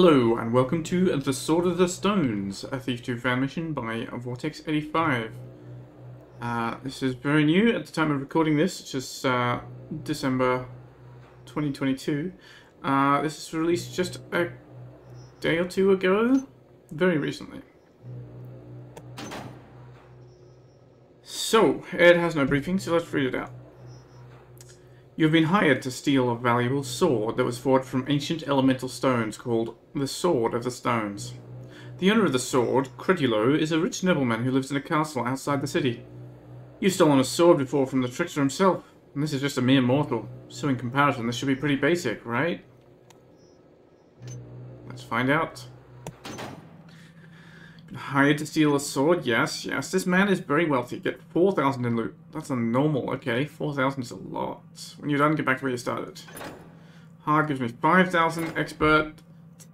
Hello, and welcome to The Sword of the Stones, a Thief 2 fan mission by Vortex85. Uh, this is very new at the time of recording this, it's just uh, December 2022. Uh, this is released just a day or two ago, very recently. So, Ed has no briefing, so let's read it out. You have been hired to steal a valuable sword that was forged from ancient elemental stones called the Sword of the Stones. The owner of the sword, Credulo, is a rich nobleman who lives in a castle outside the city. You've stolen a sword before from the trickster himself, and this is just a mere mortal, so in comparison this should be pretty basic, right? Let's find out. Hired to steal a sword? Yes, yes. This man is very wealthy. Get 4,000 in loot. That's a normal, okay. 4,000 is a lot. When you're done, get back to where you started. Hard gives me 5,000. Expert,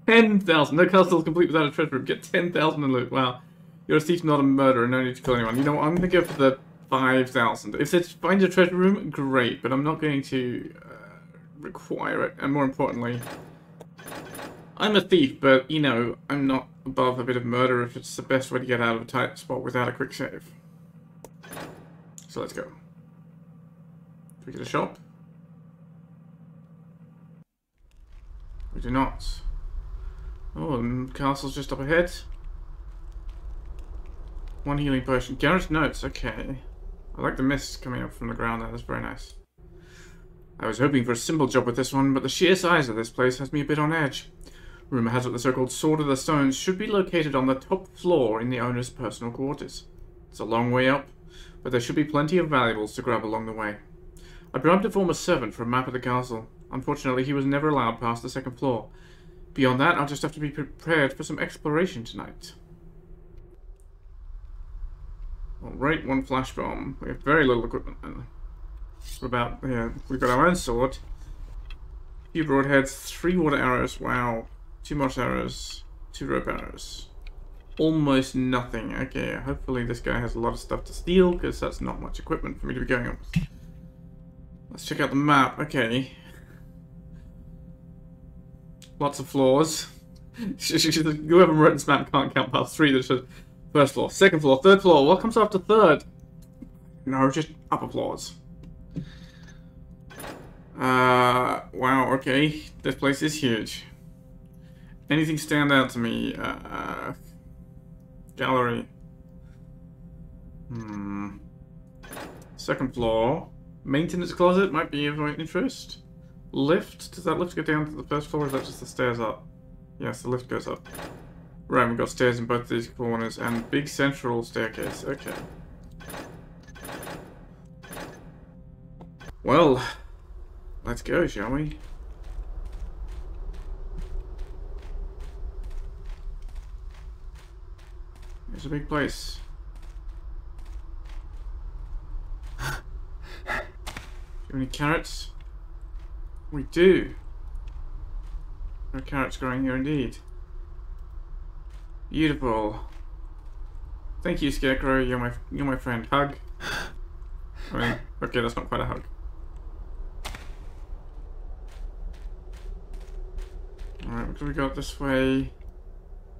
10,000. No castle is complete without a treasure room. Get 10,000 in loot. Wow. You're a thief, not a murderer. And no need to kill anyone. You know what? I'm going to go for the 5,000. If it's find a treasure room, great. But I'm not going to uh, require it. And more importantly, I'm a thief, but, you know, I'm not above a bit of murder if it's the best way to get out of a tight spot without a quick save. So let's go. Do we get a shop? We do not. Oh, the castle's just up ahead. One healing potion. Garrett notes, okay. I like the mist coming up from the ground there, that's very nice. I was hoping for a simple job with this one, but the sheer size of this place has me a bit on edge. Rumour has it the so-called Sword of the Stones should be located on the top floor in the owner's personal quarters. It's a long way up, but there should be plenty of valuables to grab along the way. I bribed a former servant for a map of the castle. Unfortunately, he was never allowed past the second floor. Beyond that, I'll just have to be prepared for some exploration tonight. Alright, one flash bomb. We have very little equipment. We're about, yeah, we've got our own sword. Few broadheads, three water arrows, wow. Two more arrows. Two rope arrows. Almost nothing. Okay, hopefully this guy has a lot of stuff to steal, because that's not much equipment for me to be going on. Let's check out the map. Okay. Lots of floors. Whoever wrote this map can't count past three. There's just first floor, second floor, third floor. What comes after third? No, just upper floors. Uh, wow, okay. This place is huge. Anything stand out to me? Uh, gallery. Hmm. Second floor. Maintenance closet might be of interest. Lift. Does that lift go down to the first floor or is that just the stairs up? Yes, the lift goes up. Right, we've got stairs in both these corners and big central staircase. Okay. Well, let's go, shall we? It's a big place. do you have any carrots? We do. There are carrots growing here indeed. Beautiful. Thank you, Scarecrow. You're my you're my friend. Hug. I mean, okay, that's not quite a hug. Alright, what do we got this way?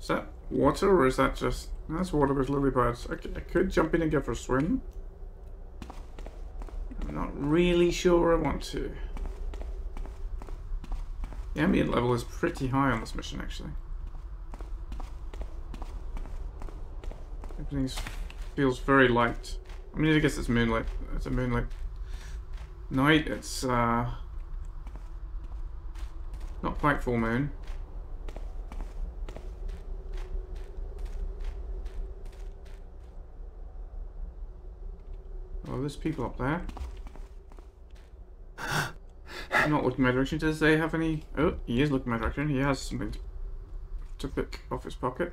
Is that water or is that just... That's water with lily pads. Okay, I could jump in and go for a swim. I'm not really sure I want to. The ambient level is pretty high on this mission, actually. Everything feels very light. I mean, I guess it's moonlight. It's a moonlight night. It's, uh... Not quite full moon. Oh, there's people up there. Not looking my direction. Does they have any... Oh, he is looking my direction. He has something to pick off his pocket.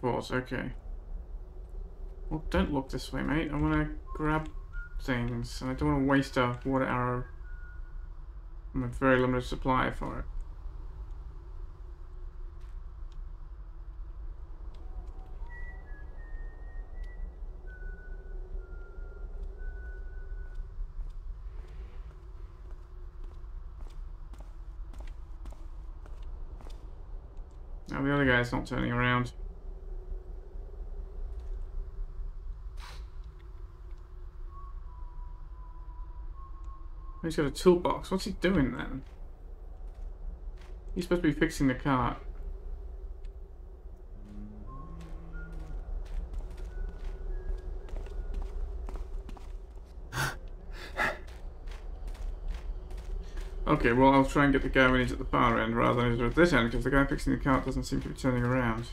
Forth, okay. Well, don't look this way, mate. I want to grab things, and I don't want to waste a water arrow. I'm a very limited supply for it. Now the other guy's not turning around. He's got a toolbox. What's he doing then? He's supposed to be fixing the cart. Okay, well I'll try and get the guy when he's at the far end rather than at this end because the guy fixing the cart doesn't seem to be turning around.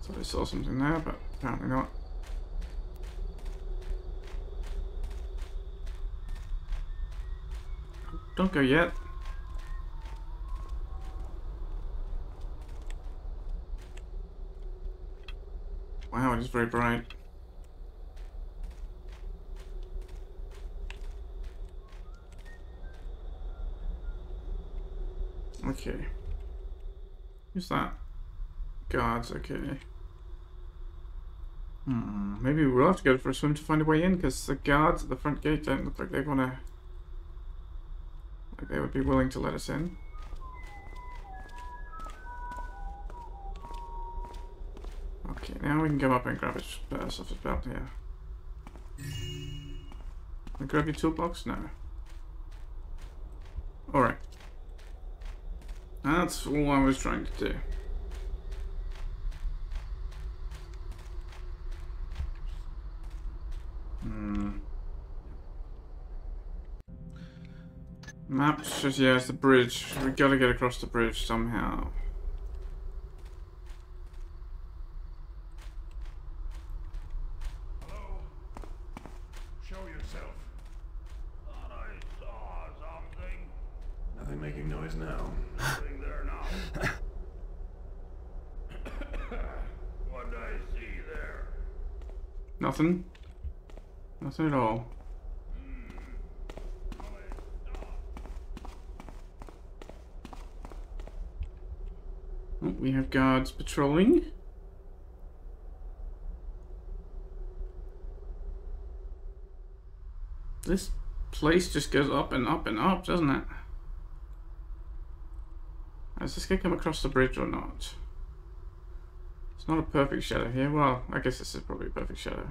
So I saw something there, but apparently not. Don't go yet. Wow, it is very bright. Okay. Who's that? Guards, okay. Hmm, maybe we'll have to go for a swim to find a way in, because the guards at the front gate don't look like they want to they would be willing to let us in. Okay, now we can go up and grab his uh, stuff belt here. Grab your toolbox? No. Alright. That's all I was trying to do. Hmm. Map says, yeah, it's the bridge. We gotta get across the bridge somehow. Hello? Show yourself. Thought I saw something. Nothing making noise now. Nothing there now. what did I see there? Nothing? Nothing at all. Oh, we have guards patrolling. This place just goes up and up and up, doesn't it? Is this gonna come across the bridge or not? It's not a perfect shadow here. Well, I guess this is probably a perfect shadow.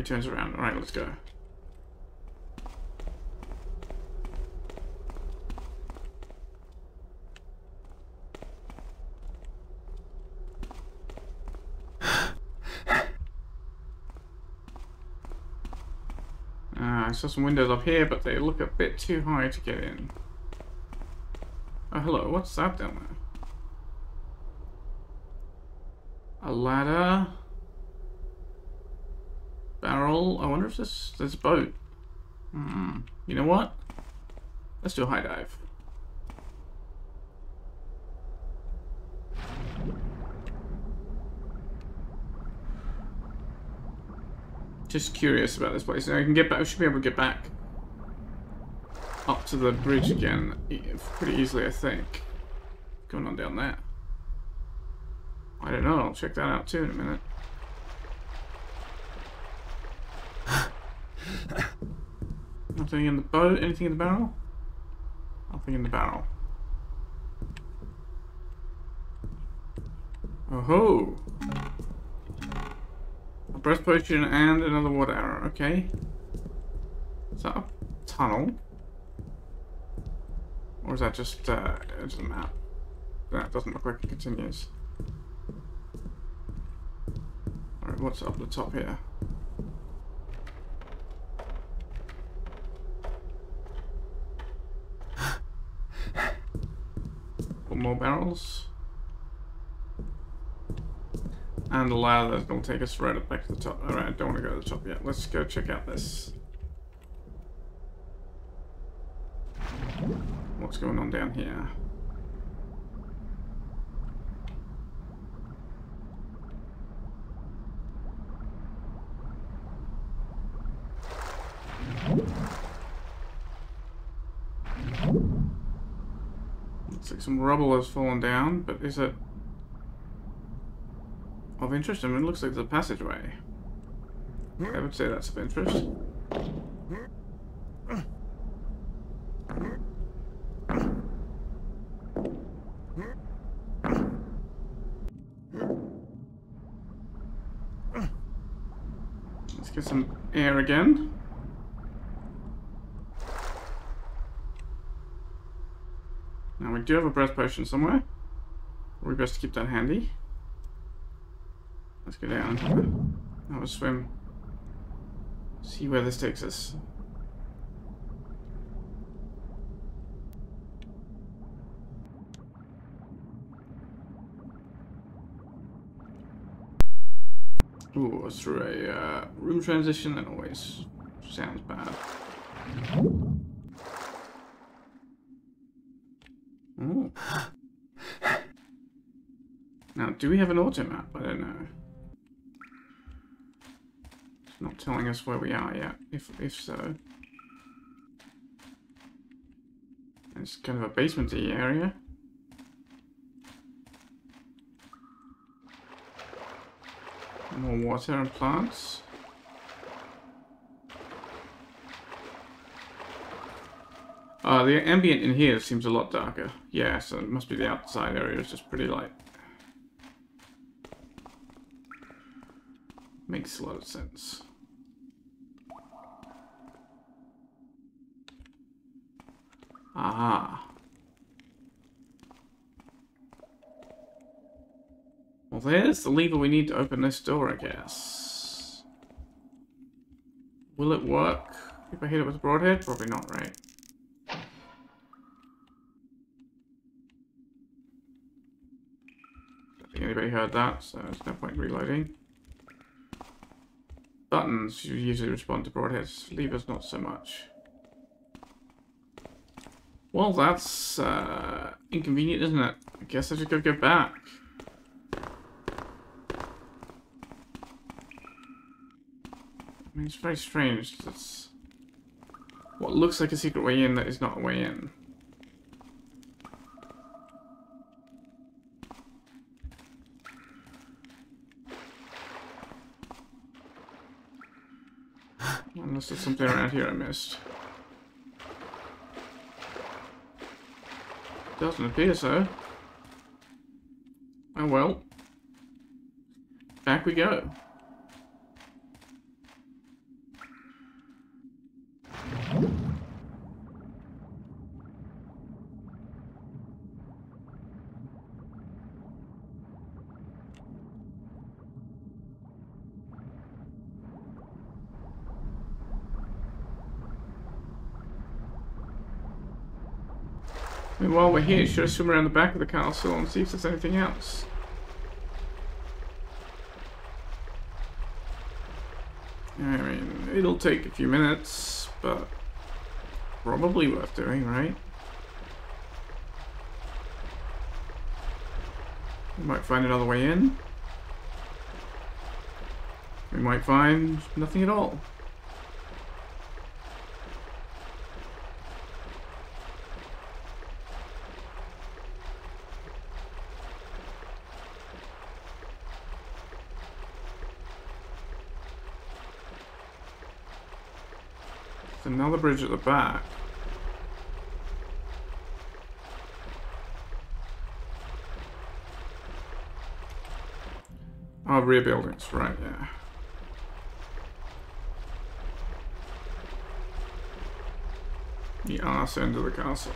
He turns around. Alright, let's go. Uh, I saw some windows up here, but they look a bit too high to get in. Oh, hello. What's that down there? A ladder. Barrel. I wonder if this a boat. Hmm. You know what? Let's do a high dive. Just curious about this place. I can get back. I should be able to get back up to the bridge again pretty easily, I think. Going on down there. I don't know. I'll check that out too in a minute. Nothing in the boat? Anything in the barrel? Nothing in the barrel. Oh ho! A breath potion and another water arrow. Okay. Is that a tunnel? Or is that just uh, it's a map? That doesn't look like it continues. Alright, what's up the top here? More barrels. And a ladder that's gonna take us right up back to the top. Alright, I don't wanna go to the top yet. Let's go check out this. What's going on down here? Some rubble has fallen down, but is it of interest? I mean, it looks like there's a passageway. I hmm. would say that's of interest. Let's get some air again. We do have a breath potion somewhere. We best keep that handy. Let's go down. Have a swim. See where this takes us. Ooh, through a uh, room transition, that always sounds bad. Ooh. Mm. Now, do we have an auto map? I don't know. It's not telling us where we are yet, if, if so. It's kind of a basementy area. More water and plants. Uh, the ambient in here seems a lot darker. Yeah, so it must be the outside area is just pretty light. Makes a lot of sense. Aha. Well, there's the lever we need to open this door, I guess. Will it work if I hit it with a broadhead? Probably not, right? Anybody heard that, so there's no point reloading. Buttons usually respond to broadheads, levers not so much. Well, that's uh, inconvenient, isn't it? I guess I should go get back. I mean, it's very strange. That's what looks like a secret way in that is not a way in. Unless there's something around here I missed. Doesn't appear so. Oh well. Back we go. While we're here, should I swim around the back of the castle and see if there's anything else? I mean, it'll take a few minutes, but probably worth doing, right? We might find another way in. We might find nothing at all. Another bridge at the back. Oh, rear buildings, right, yeah. The arse end of the castle.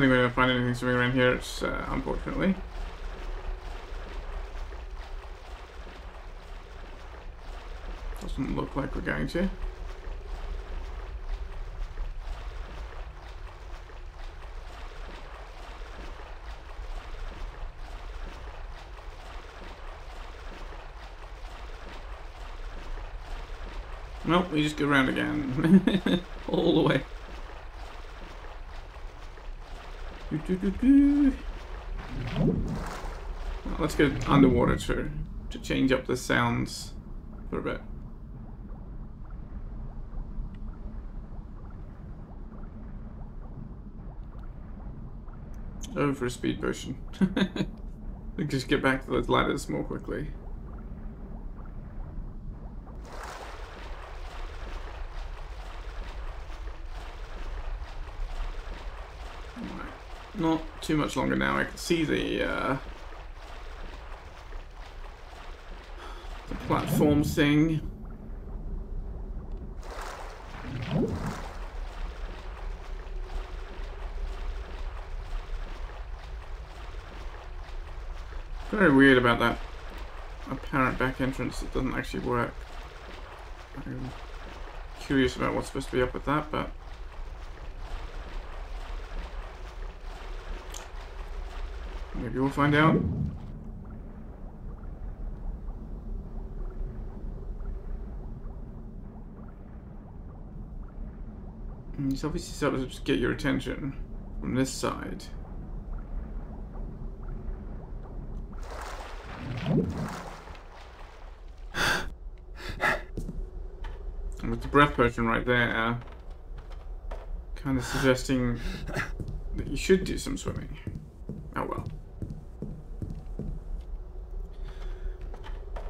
don't think we're gonna find anything swimming around here, uh, unfortunately. Doesn't look like we're going to. Nope, we just go round again. All the way. Let's go underwater to, to change up the sounds for a bit. Oh, for a speed potion. just get back to those ladders more quickly. Alright, Not too much longer now. I can see the uh, the platform thing. Very weird about that apparent back entrance that doesn't actually work. I'm curious about what's supposed to be up with that, but maybe we'll find out. Mm, It's obviously supposed to get your attention from this side. And with the breath potion right there, kind of suggesting that you should do some swimming. Oh well.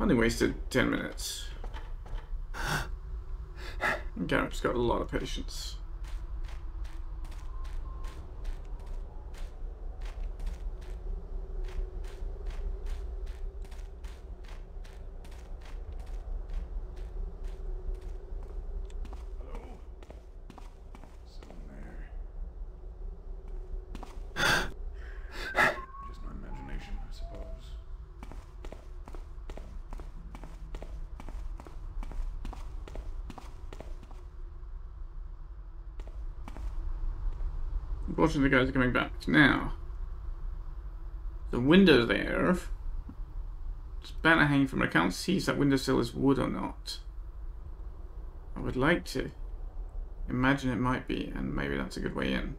Only wasted 10 minutes. Garrett's got a lot of patience. Hello? Somewhere. Just my imagination, I suppose. Unfortunately, the guys are coming back. Now, the window there. It's banner hanging from it. I can't see if that windowsill is wood or not. I would like to imagine it might be, and maybe that's a good way in.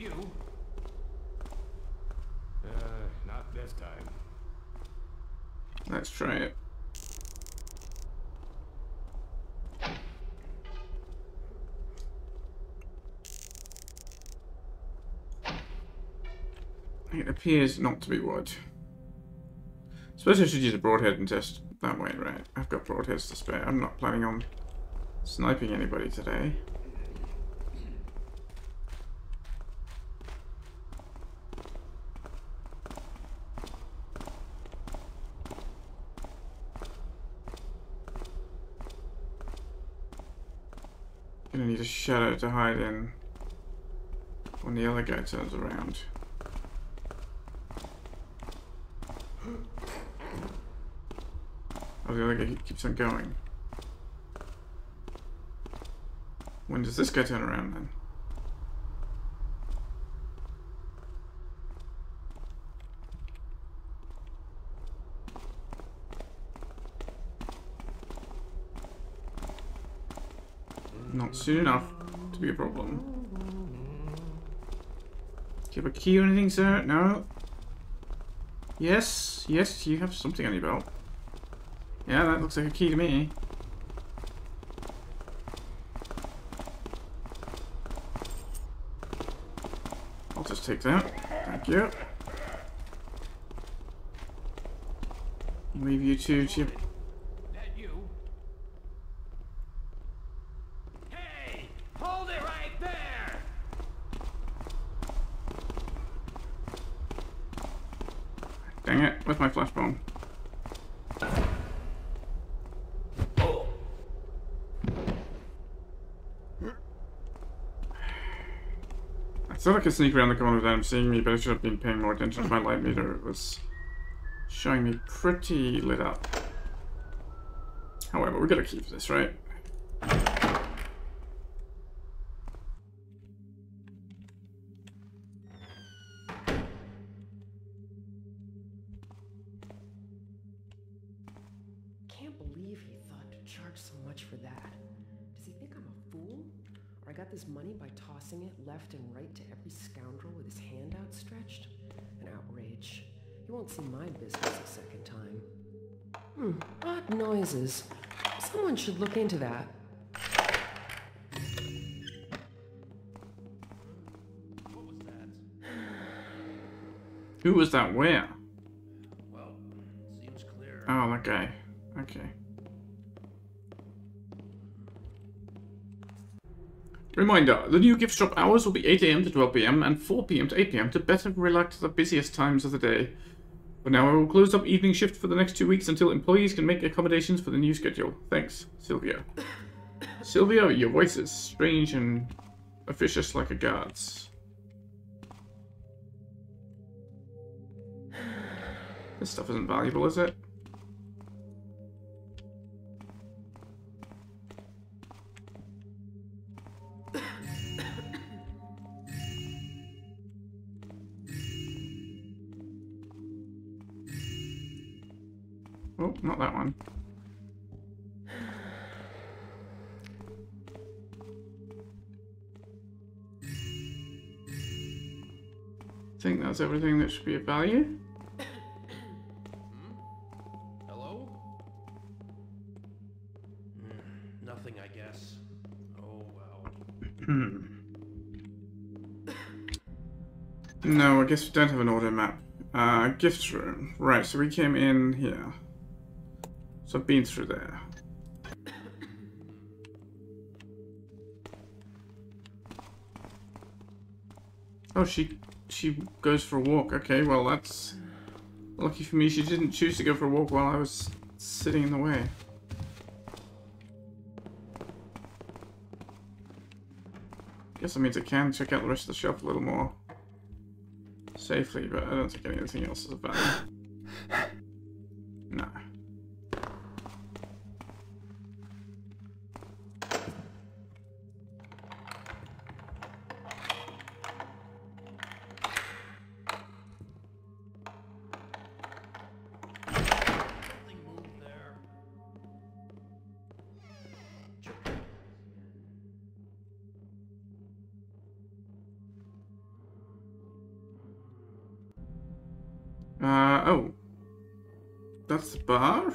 You? Uh, not this time. Let's try it. It appears not to be wood. Suppose I should use a broadhead and test that way, right? I've got broadheads to spare. I'm not planning on sniping anybody today. Gonna need a shadow to hide in when the other guy turns around. Oh, the other guy keeps on going. When does this guy turn around then? Not soon enough to be a problem. Do you have a key or anything, sir? No? Yes, yes, you have something on your belt. Yeah, that looks like a key to me. I'll just take that. Thank you. Leave you two to your That you? Hey! Hold it right there! Dang it, where's my flash bomb? I thought I could sneak around the corner without him seeing me, but I should have been paying more attention to my light meter. It was showing me pretty lit up. However, we gotta keep this, right? Was that where? Well, seems clear. Oh, that guy. Okay. Reminder, the new gift shop hours will be 8am to 12pm and 4pm to 8pm to better relax the busiest times of the day. For now, I will close up evening shift for the next two weeks until employees can make accommodations for the new schedule. Thanks, Sylvia. Sylvia, your voice is strange and officious like a guard's. This stuff isn't valuable, is it? Oh, not that one. I think that's everything that should be of value. Guess we don't have an auto map. Uh, gift room. Right, so we came in here. So I've been through there. Oh, she she goes for a walk. Okay, well that's lucky for me. She didn't choose to go for a walk while I was sitting in the way. Guess that means I can check out the rest of the shop a little more safely, but I don't think anything else is of The bar?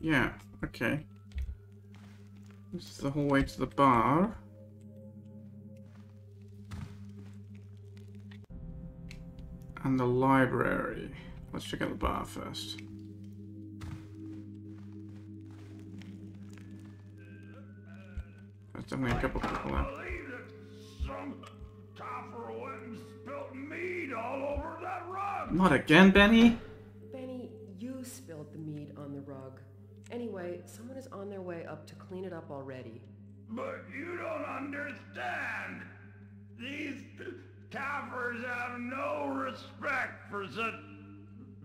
Yeah, okay. This is the whole way to the bar. And the library. Let's check out the bar first. There's definitely a couple people there. all over. Not again, Benny? Benny, you spilled the mead on the rug. Anyway, someone is on their way up to clean it up already. But you don't understand. These coppers have no respect for such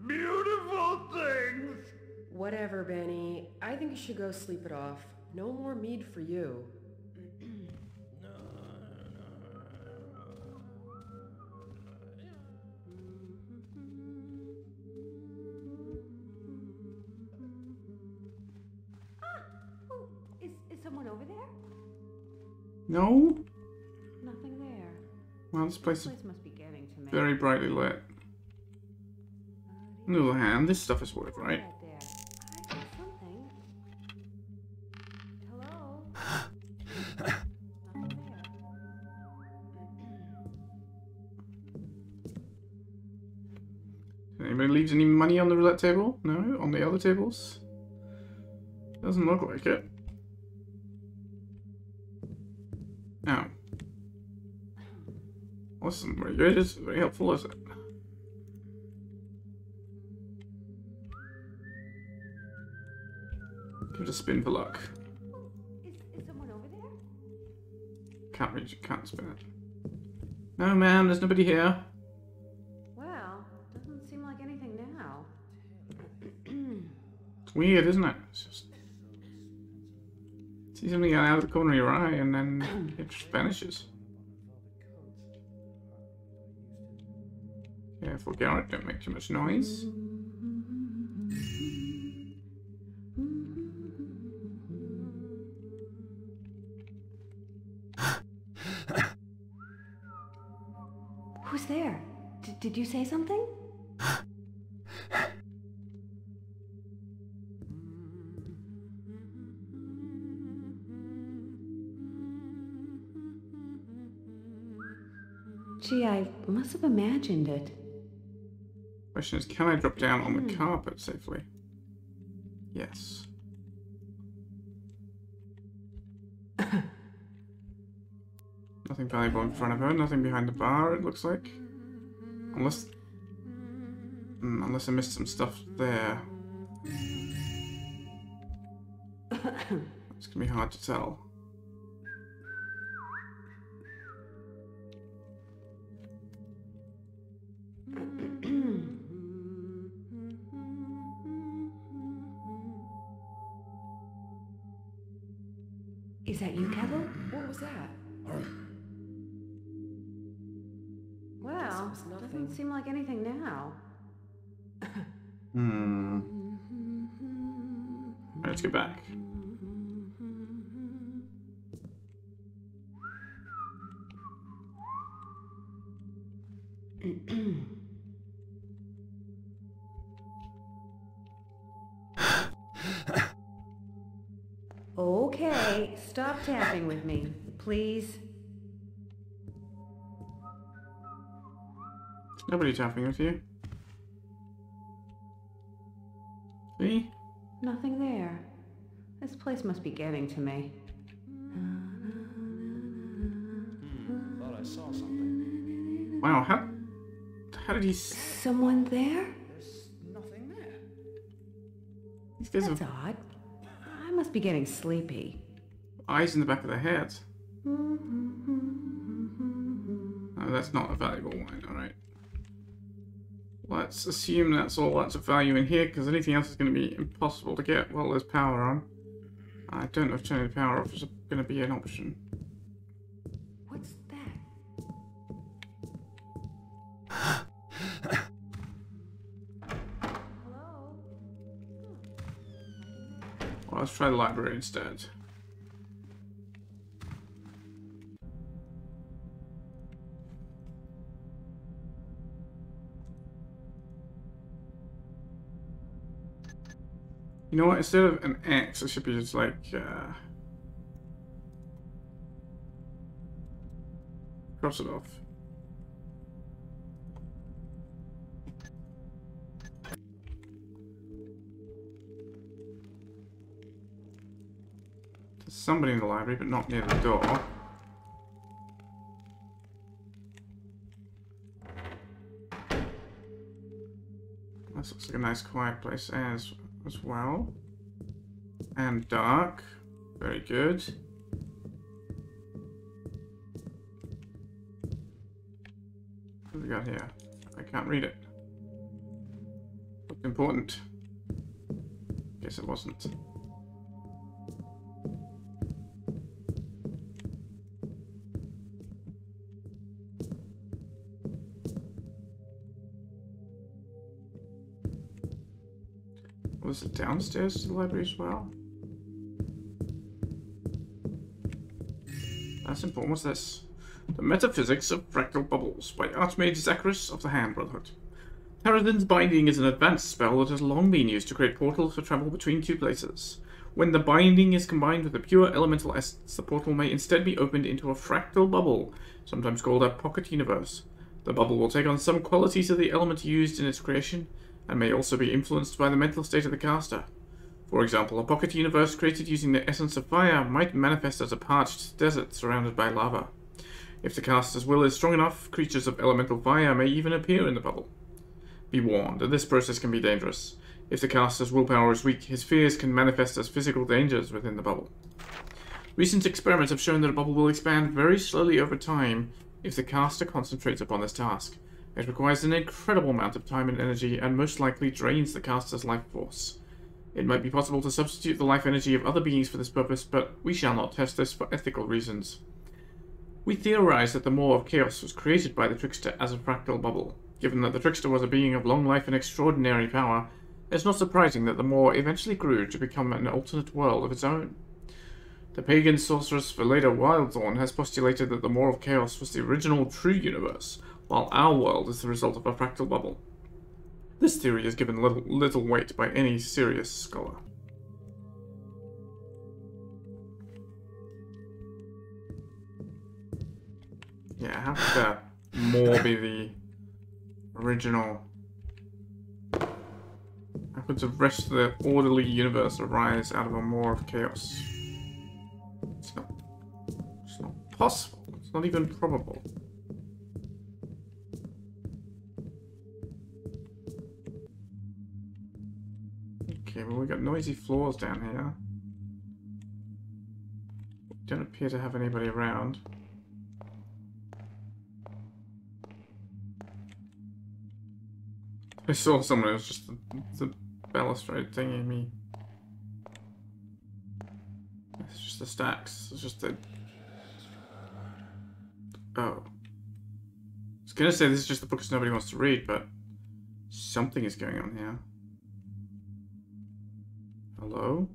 beautiful things. Whatever, Benny. I think you should go sleep it off. No more mead for you. No? Nothing there. Well, this place is Place must be getting to me. very brightly lit. On the other hand, this stuff is worth, right? Right there. I got something. Hello? Nothing. Anybody leaves any money on the roulette table? No? On the other tables? Doesn't look like it. this very good, is very helpful, is it? Give it a spin for luck. Is, is someone over there? Can't reach it, can't spin it. No man, there's nobody here. Well, doesn't seem like anything now. it's weird, isn't it? It's just see something out of the corner of your eye and then it just vanishes. Careful, Garrett, don't make too much noise. Who's there? D- did you say something? Gee, I must have imagined it. Question is, can I drop down on the carpet safely? Yes. nothing valuable in front of her, nothing behind the bar, it looks like. Unless... Hmm, unless I missed some stuff there. It's gonna be hard to tell. Let's get back. Okay, stop tapping with me, please. Nobody tapping with you. Place must be getting to me. Hmm, thought I saw something. Wow, how... How did he... Someone there? There's nothing there. These guys That's have odd. I must be getting sleepy. eyes in the back of their heads. Oh, that's not a valuable wine, alright. Let's assume that's all that's of value in here, because anything else is going to be impossible to get while there's power on. I don't know if turning the power off is going to be an option. What's that? Hello? Well, let's try the library instead. You know what? Instead of an X, it should be just like, uh... Cross it off. There's somebody in the library, but not near the door. This looks like a nice quiet place as as well. And dark. Very good. What have we got here? I can't read it. Looked important. Guess it wasn't. Was it downstairs to the library as well? That's important. What's this? The Metaphysics of Fractal Bubbles by Archmage Zacharias of the Hand Brotherhood. Paradin's Binding is an advanced spell that has long been used to create portals for travel between two places. When the binding is combined with a pure elemental essence, the portal may instead be opened into a fractal bubble, sometimes called a pocket universe. The bubble will take on some qualities of the element used in its creation, and may also be influenced by the mental state of the caster. For example, a pocket universe created using the essence of fire might manifest as a parched desert surrounded by lava. If the caster's will is strong enough, creatures of elemental fire may even appear in the bubble. Be warned, that this process can be dangerous. If the caster's willpower is weak, his fears can manifest as physical dangers within the bubble. Recent experiments have shown that a bubble will expand very slowly over time if the caster concentrates upon this task. It requires an incredible amount of time and energy and most likely drains the caster's life force. It might be possible to substitute the life energy of other beings for this purpose, but we shall not test this for ethical reasons. We theorize that the Maw of Chaos was created by the Trickster as a fractal bubble. Given that the Trickster was a being of long life and extraordinary power, it's not surprising that the Maw eventually grew to become an alternate world of its own. The pagan sorceress Valeda Wildthorn has postulated that the Maw of Chaos was the original true universe, while our world is the result of a fractal bubble. This theory is given little, little weight by any serious scholar. Yeah, how could that Maw be the original? How the rest of the orderly universe arise out of a Maw of chaos? It's not. It's not possible. It's not even probable. Okay, well we got noisy floors down here. Don't appear to have anybody around. I saw someone, it was just the, the balustrade thingy me. It's just the stacks. It's just the. Oh. I was gonna say this is just the books nobody wants to read, but something is going on here. Hello?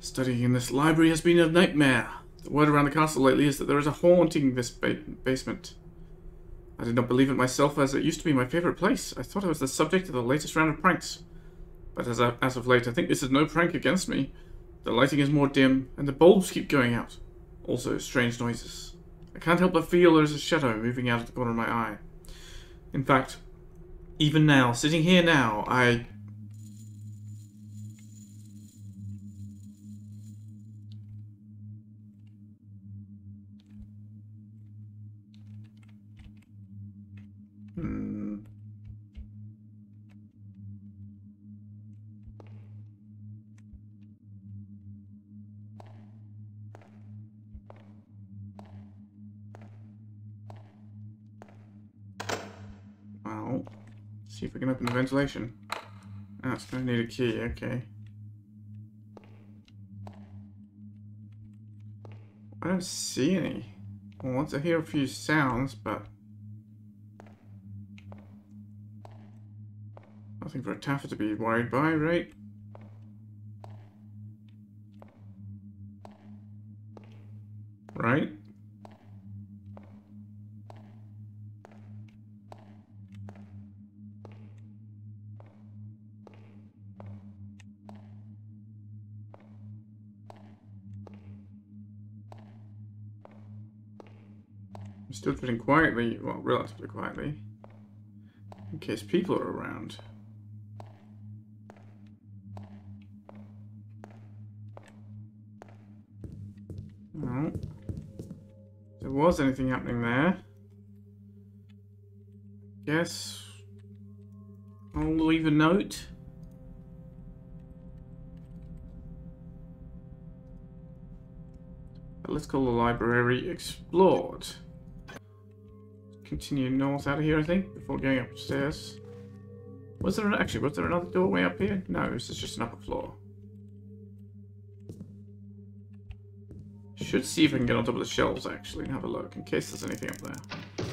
Studying in this library has been a nightmare. The word around the castle lately is that there is a haunting this ba basement. I did not believe it myself as it used to be my favorite place. I thought I was the subject of the latest round of pranks. But as, I, as of late, I think this is no prank against me. The lighting is more dim, and the bulbs keep going out. Also, strange noises. I can't help but feel there is a shadow moving out of the corner of my eye. In fact, even now, sitting here now, I can open the ventilation. Ah, it's gonna need a key, okay. I don't see any. Well, once I hear a few sounds, but Nothing for a Taffer to be worried by, right? Right? Still treading quietly, well, relatively quietly, in case people are around. No. There was anything happening there. Guess I'll leave a note. Let's call the library explored. Continue north out of here, I think, before going upstairs. Was there an, actually was there another doorway up here? No, this is just an upper floor. Should see if I can get on top of the shelves actually and have a look in case there's anything up there.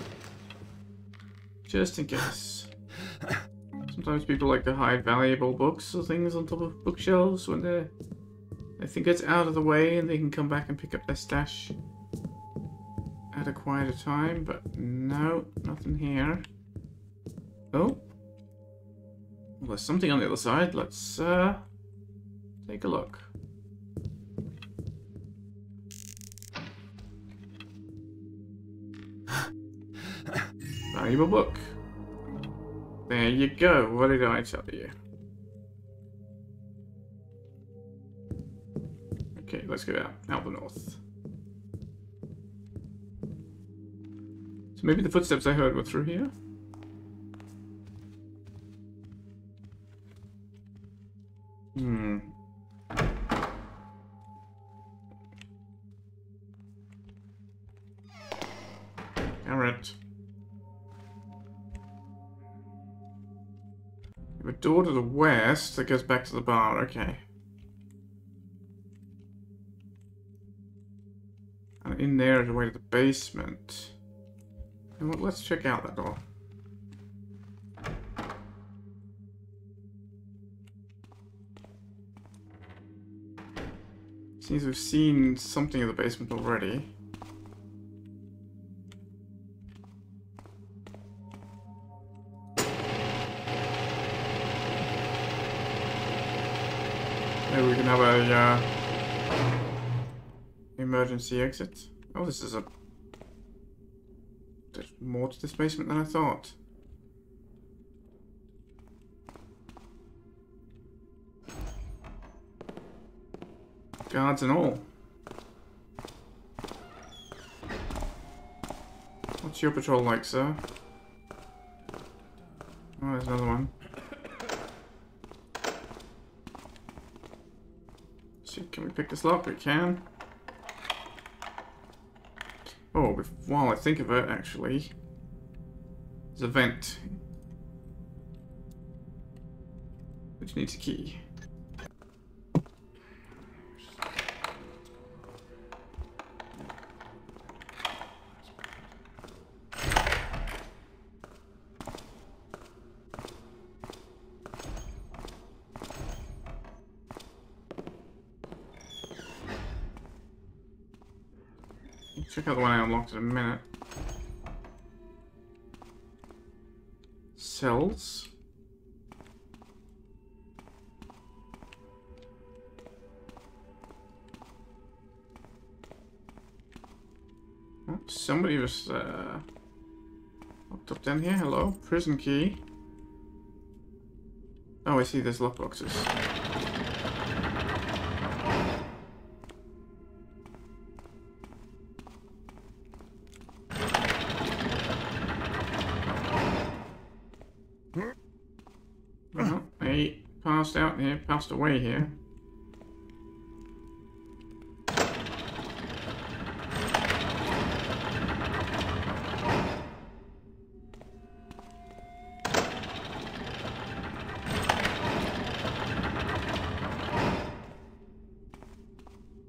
Just in case. Sometimes people like to hide valuable books or things on top of bookshelves when they they think it's out of the way and they can come back and pick up their stash at a quieter time, but no, nothing here. Oh. Well, there's something on the other side. Let's uh, take a look. Valuable book. There you go. What did I tell you? Okay, let's go out, out the north. So maybe the footsteps I heard were through here? Hmm. Carrot. Have a door to the west that goes back to the bar, okay. And in there is a way to the basement. Let's check out that door. Seems we've seen something in the basement already. Maybe we can have a uh, emergency exit. Oh, this is a. There's more to this basement than I thought. Guards and all. What's your patrol like, sir? Oh, there's another one. See, can we pick this lock? We can. Oh, while I think of it, actually, there's a vent. Which needs a key. A minute. Cells. Oh, somebody was uh, locked up down here. Hello, prison key. Oh, I see. There's lockboxes. Passed out here, passed away here.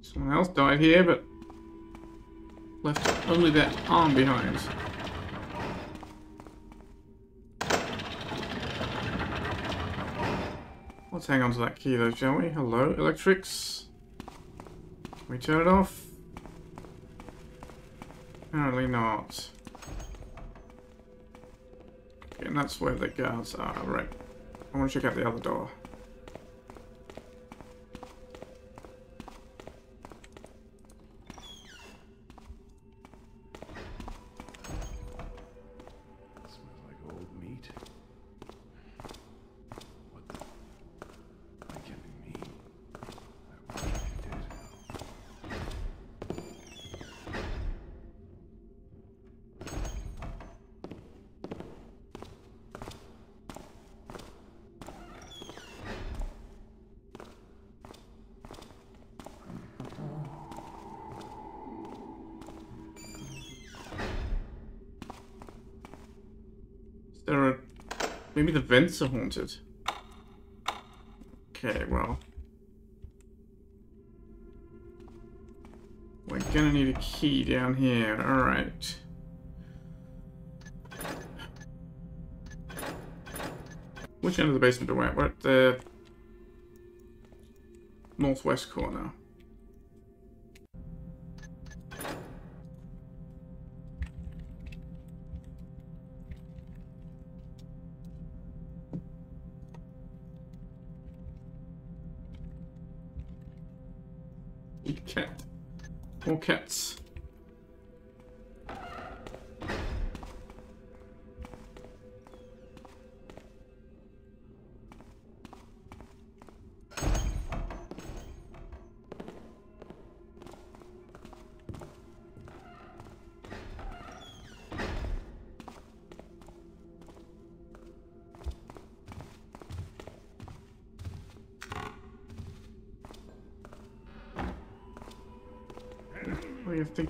Someone else died here, but left only their arm behind. Let's hang on to that key though, shall we? Hello, electrics. Can we turn it off? Apparently not. Okay, and that's where the guards are, right. I want to check out the other door. Maybe the vents are haunted. Okay, well... We're gonna need a key down here, alright. Which end of the basement are we at? We're at the... Northwest corner.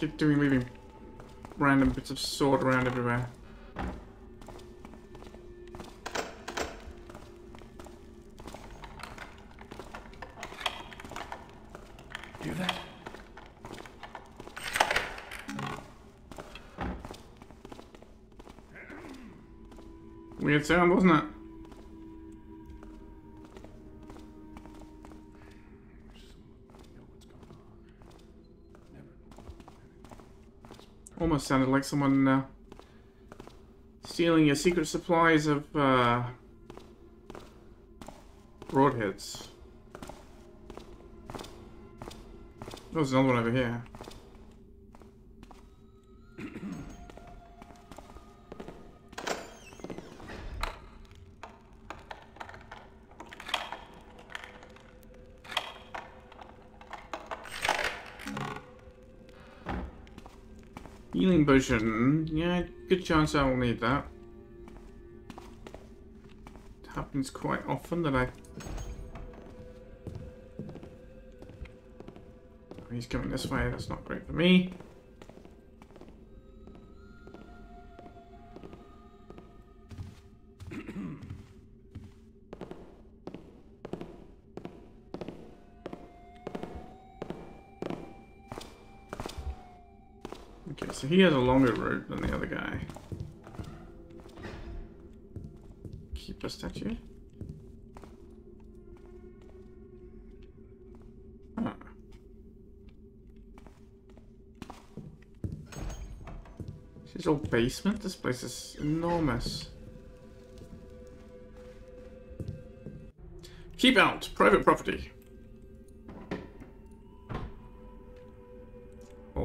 keep doing leaving random bits of sword around everywhere. Do that. Weird sound, wasn't it? Almost sounded like someone uh, stealing your secret supplies of uh, broadheads. There's another one over here. Healing potion. Yeah, good chance I will need that. It happens quite often that I... Oh, he's coming this way, that's not great for me. He has a longer route than the other guy. Keep a statue. This is all basement? This place is enormous. Keep out! Private property.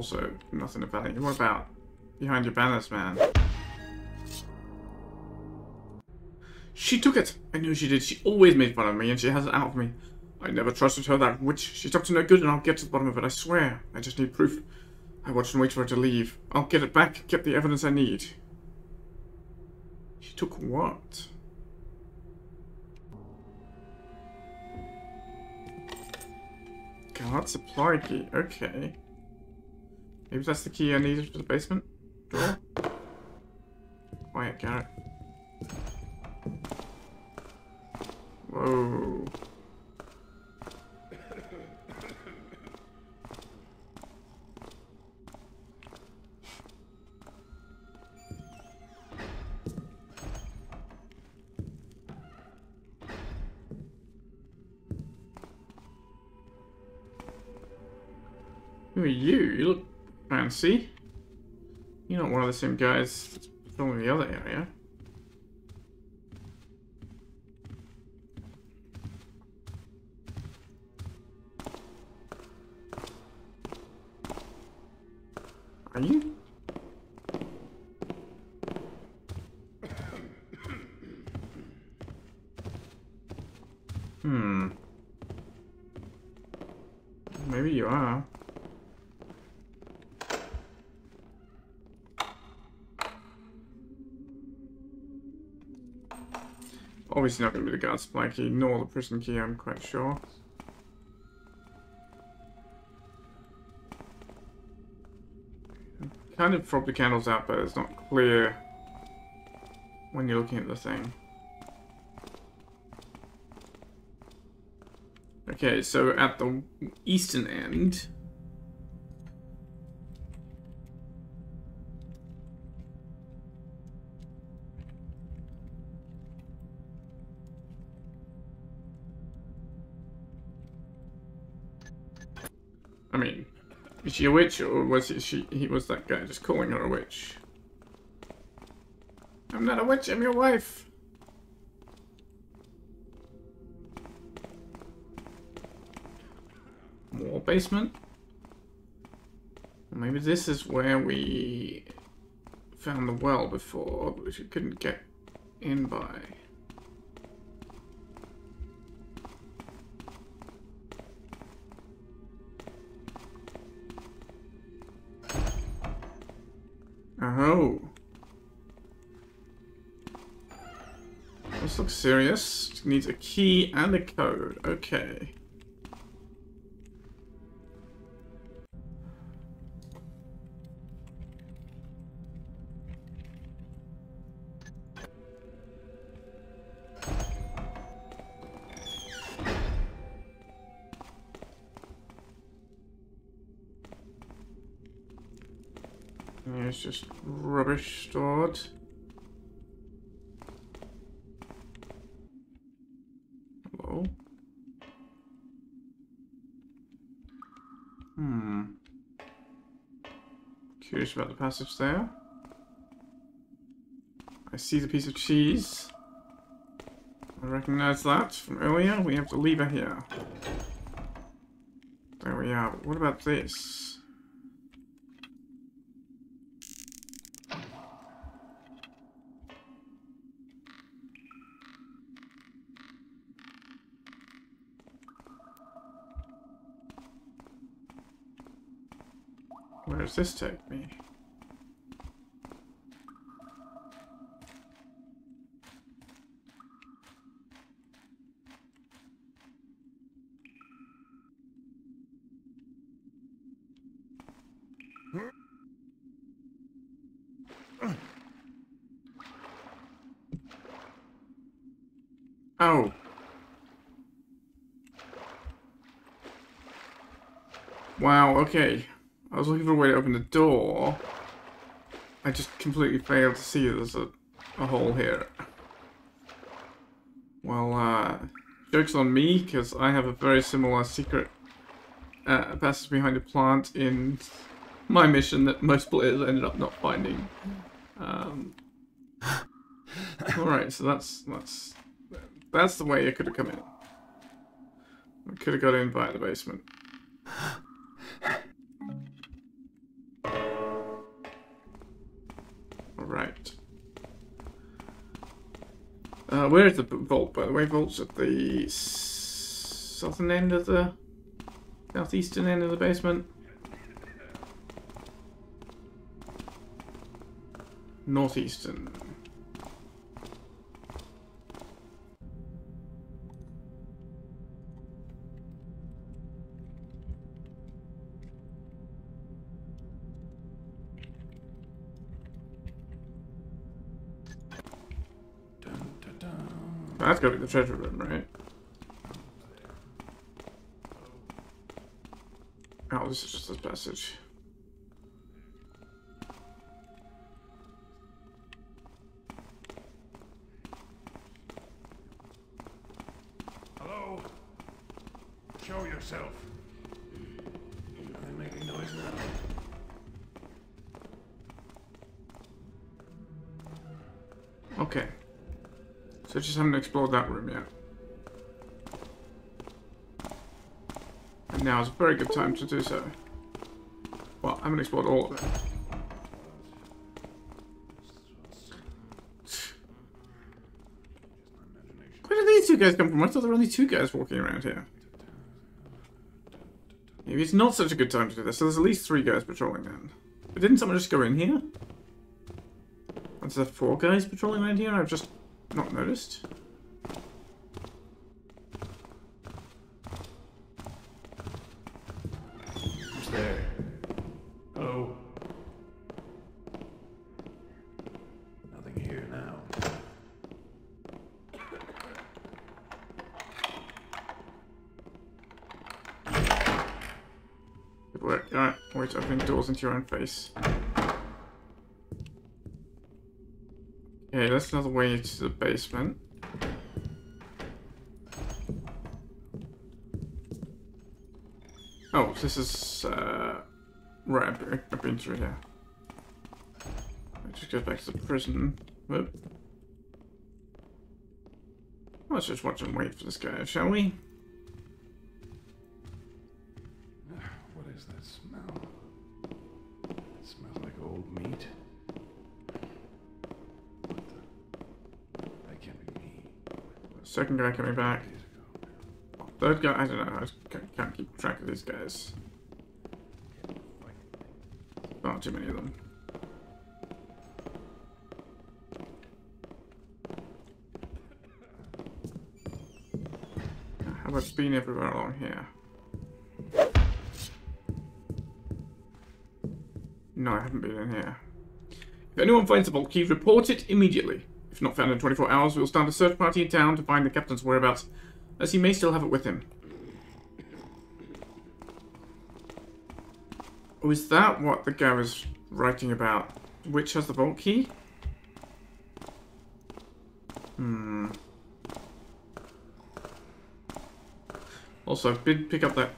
Also, nothing about it. What about behind your banners, man? She took it! I knew she did. She always made fun of me, and she has it out for me. I never trusted her, that witch. She's up to no good, and I'll get to the bottom of it, I swear. I just need proof. I watch and wait for her to leave. I'll get it back, get the evidence I need. She took what? God, supply key. Okay. Maybe that's the key I needed for the basement door. Oh, Quiet, Garrett. Whoa. Who are you? You look fancy. You're not one of the same guys that's filming the other area. Obviously not going to be the guard supply key, nor the prison key, I'm quite sure. Kind of prop the candles out, but it's not clear when you're looking at the thing. Okay, so at the eastern end, a witch or was it she he was that guy just calling her a witch? I'm not a witch, I'm your wife. More basement? Maybe this is where we found the well before, which we couldn't get in by. Serious. Needs a key and a code. Okay. Curious about the passage there. I see the piece of cheese. I recognize that from earlier. We have the lever here. There we are. What about this? Does this take me? Oh. Wow, okay. I was looking for a way to open the door. I just completely failed to see there's a, a hole here. Well, uh, joke's on me, because I have a very similar secret uh, passage behind a plant in my mission that most players ended up not finding. Um, Alright, so that's, that's, that's the way it could have come in. I could have got in via the basement. Where is the vault, by the way? Vault's at the southern end of the... southeastern end of the basement. Northeastern. That's gotta the treasure room, right? Oh, this is just a passage. Hello? Show yourself. Making noise now? Okay. So just haven't explored that room yet. And now is a very good time to do so. Well, I haven't explored all of it. Where did these two guys come from? I thought there were only two guys walking around here. Maybe it's not such a good time to do this. So there's at least three guys patrolling then. But didn't someone just go in here? And there four guys patrolling around here I've just not noticed? Who's there? Hello? Nothing here now. Good work. Alright, wait, opening doors into your own face. Okay, that's another way to the basement. Oh, this is, uh... Right, I've been, I've been through here. It just go back to the prison. Whoop. Let's just watch and wait for this guy, shall we? Second guy coming back. Third guy, I don't know. I can't, keep track of these guys. Far too many of them. How about being everywhere along here? No, I haven't been in here. If anyone finds the vault key, report it immediately. If not found in 24 hours, we will start a search party in town to find the captain's whereabouts, as he may still have it with him. Oh, is that what the guy was writing about? Which has the vault key? Hmm. Also, I did pick up that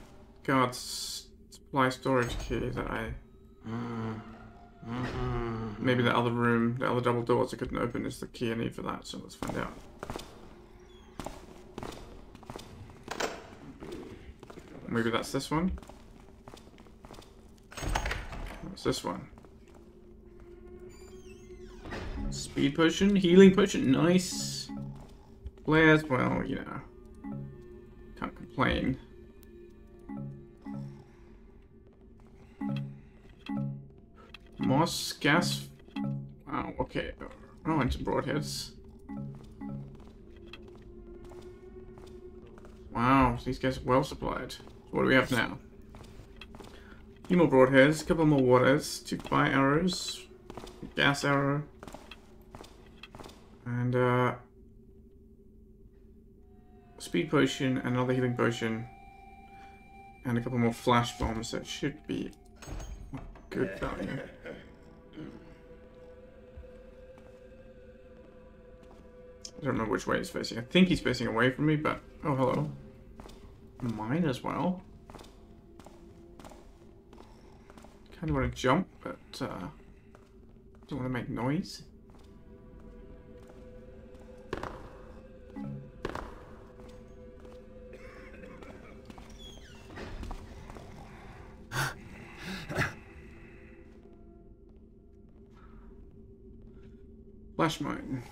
guard's supply storage key that I Maybe the other room, the other double doors I couldn't open is the key I need for that, so let's find out. Maybe that's this one. What's this one? Speed potion, healing potion, nice. Flares, well, you know. Can't complain. Moss, gas. Wow, okay. Oh, and some broadheads. Wow, these guys are well supplied. So what do we have now? A few more broadheads, a couple more waters, two fire arrows, gas arrow, and uh, speed potion, another healing potion, and a couple more flash bombs. That should be good value. I don't know which way he's facing. I think he's facing away from me, but... Oh, hello. Mine as well. Kind of want to jump, but... Uh, don't want to make noise. Flash mine.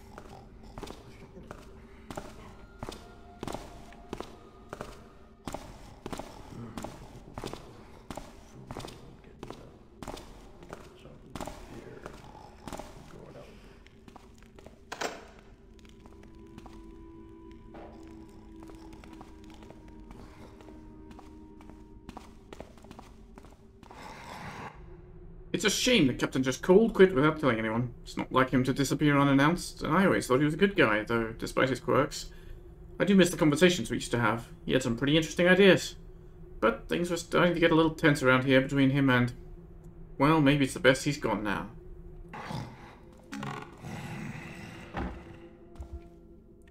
A shame the captain just cold quit without telling anyone. It's not like him to disappear unannounced, and I always thought he was a good guy, though, despite his quirks. I do miss the conversations we used to have. He had some pretty interesting ideas. But things were starting to get a little tense around here between him and... Well, maybe it's the best he's gone now.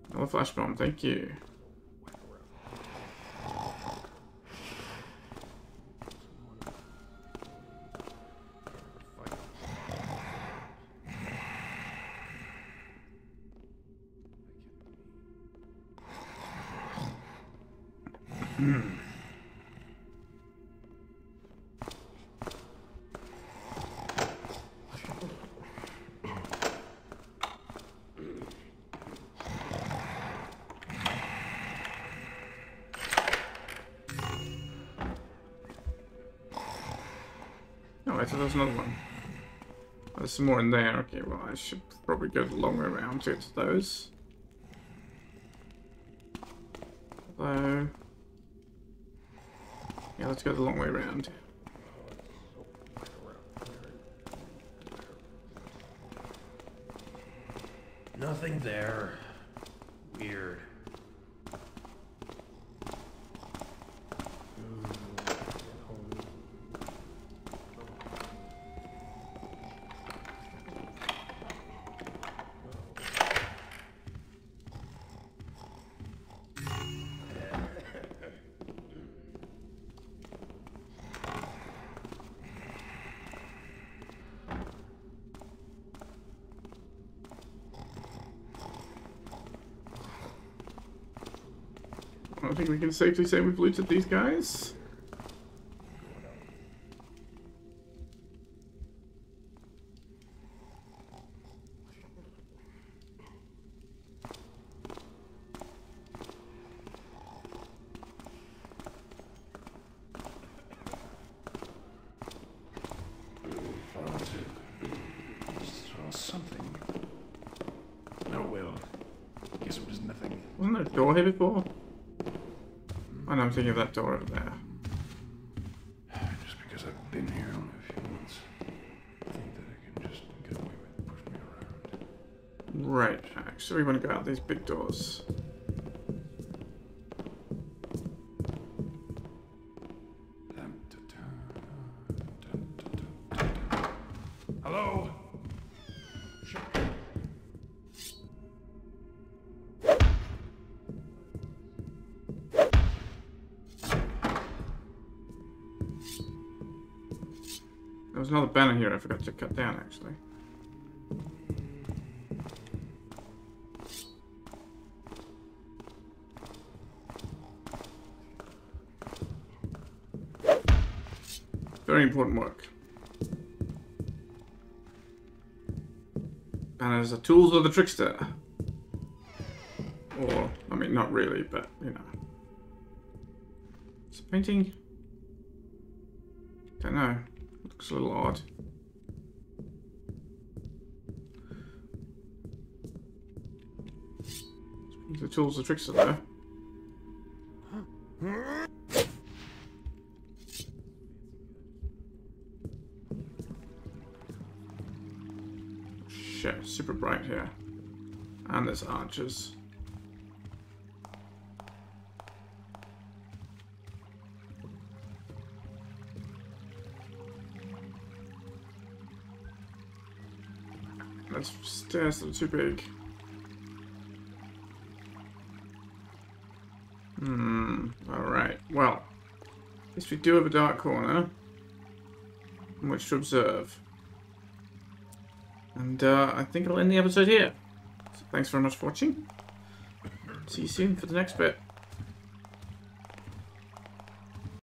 Another flash bomb, thank you. Alright, so there's another one. There's more in there. Okay, well, I should probably go the long way around to get to those. Although... Yeah, let's go the long way around. Nothing there. Weird. Can safely say we've looted these guys. Found it. Saw thinking of that door over there. Just because I've been here only a few months, I think that I can just get away with pushing me around. Right, actually we want to go out these big doors. There's another banner here I forgot to cut down, actually. Very important work. Banners are tools of the trickster. Or, I mean, not really, but, you know. It's a painting. Looks a little odd. The tools, the tricks are there. Shit, super bright here. And there's archers. Stairs are too big. Hmm, alright. Well, at least we do have a dark corner in which to observe. And uh, I think I'll end the episode here. So thanks very much for watching. See you soon for the next bit.